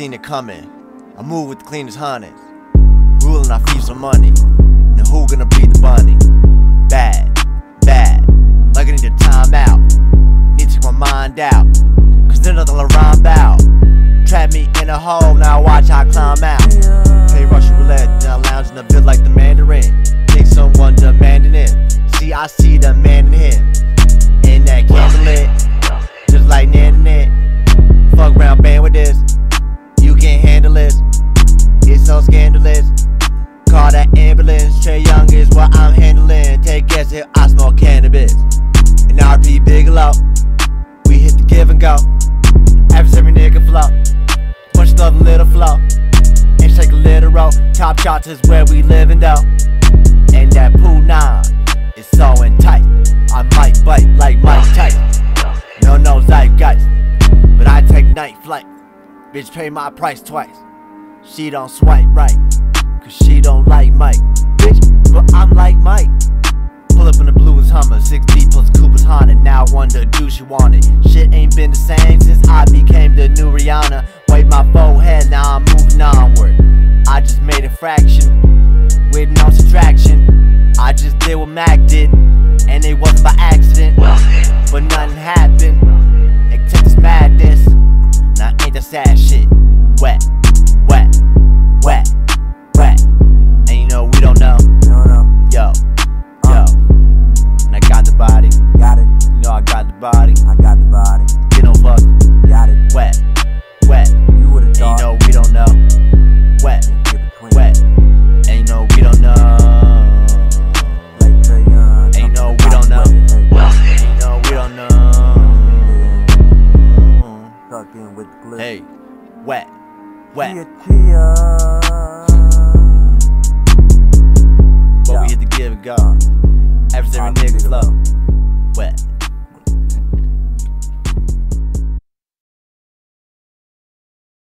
seen it coming. I move with the cleanest hunters. Ruling, I feed some money. Now who gonna be the bunny? Bad, bad. Like I need a time out. Need to take my mind out. Cause there's nothing to rhyme about. Trap me in a hole, now watch how I climb out. Play Russian roulette, now lounge in the like the Mandarin. Think someone demanding it. See, I see the go. Average every nigga flow. Bunch other little flow. And shake a little roll. Top shots is where we living though. And that pool nine is so in tight. I might bite like Mike Tyson. No, no zeitgeist. But I take night flight. Bitch, pay my price twice. She don't swipe right. Cause she don't like Mike. Bitch, but I'm like Mike. Pull up in the Hummer, 6D plus Cooper's Honda. Now I wonder, do she want it? Shit ain't been the same since I became the new Rihanna. Wipe my forehead, now I'm moving onward. I just made a fraction with no subtraction. I just did what Mac did, and it wasn't by accident. But nothing happened except this madness. Now ain't that sad shit? Wet, wet.